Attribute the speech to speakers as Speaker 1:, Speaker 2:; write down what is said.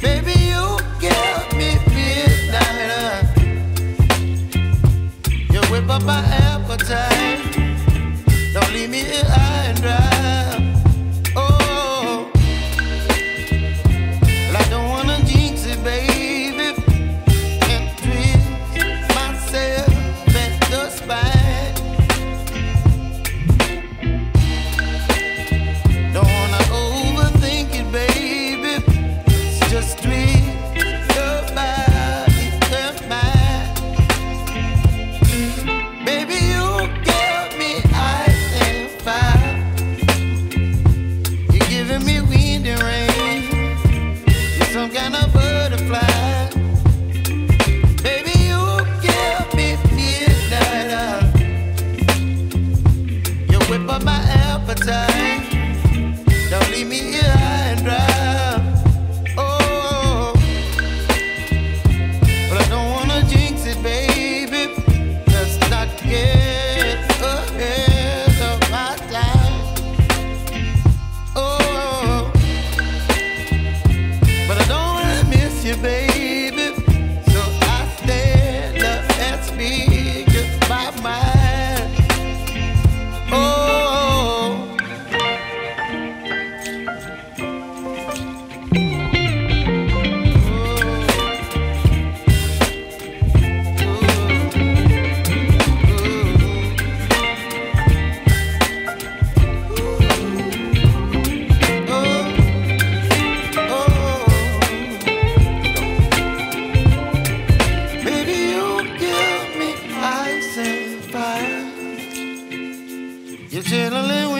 Speaker 1: Baby, you give me. You whip up my appetite. Don't leave me here high and dry.